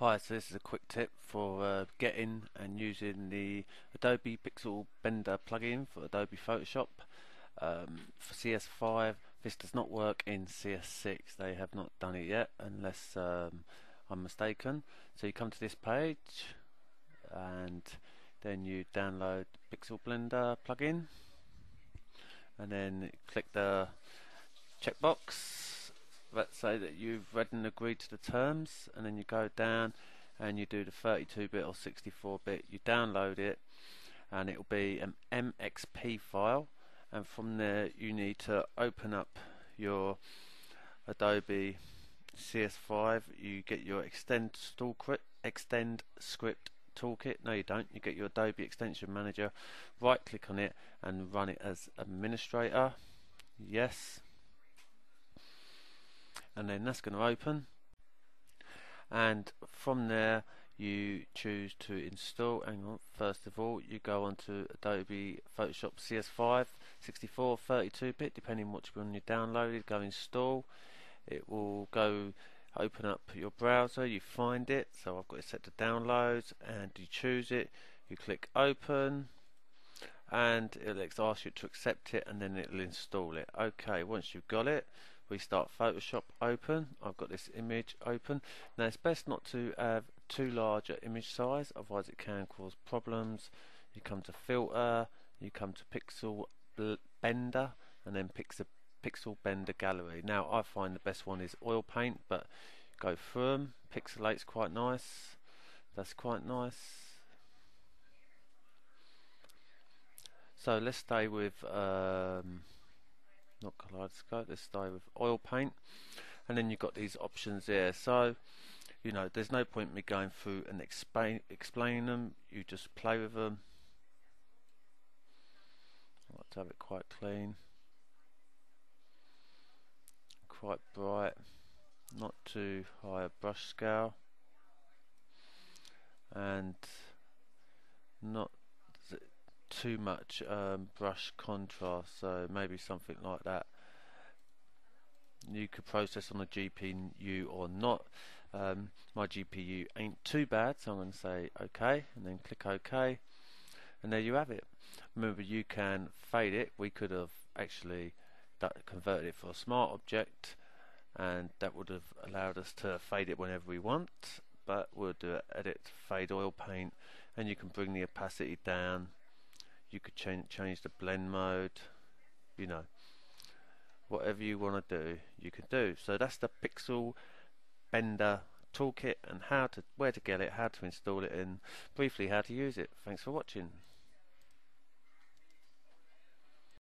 Hi, so this is a quick tip for uh, getting and using the Adobe Pixel Bender plugin for Adobe Photoshop. Um, for CS5, this does not work in CS6. They have not done it yet, unless um, I'm mistaken. So you come to this page, and then you download Pixel Bender plugin, and then click the checkbox let's say that you've read and agreed to the terms and then you go down and you do the 32-bit or 64-bit you download it and it will be an MXP file. And from there you need to open up your Adobe CS5 you get your extend extend script toolkit. No you don't. You get your Adobe extension manager. Right click on it and run it as administrator. Yes and then that's going to open. And from there you choose to install hang on first of all you go onto Adobe Photoshop CS5 64 32-bit depending which one you downloaded go install. It will go open up your browser you find it. So I've got it set to downloads and you choose it. You click open and it'll ask you to accept it and then it'll install it. Okay once you've got it we start Photoshop open. I've got this image open. Now it's best not to have too large an image size otherwise it can cause problems. You come to filter you come to pixel bender and then pixel pixel bender gallery. Now I find the best one is oil paint but go through them pixelate's quite nice. That's quite nice. So let's stay with um, not kaleidoscope let's stay with oil paint. And then you've got these options there. So you know there's no point me going through and explain explaining them. You just play with them. I like to have it quite clean. Quite bright. Not too high a brush scale. And not too much um, brush contrast so maybe something like that. You could process on a GPU or not. Um, my GPU ain't too bad so I'm going to say OK and then click OK and there you have it. Remember you can fade it. We could have actually converted it for a smart object and that would have allowed us to fade it whenever we want but we'll do it edit fade oil paint and you can bring the opacity down you could change change the blend mode you know. Whatever you want to do you can do. So that's the pixel bender toolkit and how to where to get it how to install it and briefly how to use it. Thanks for watching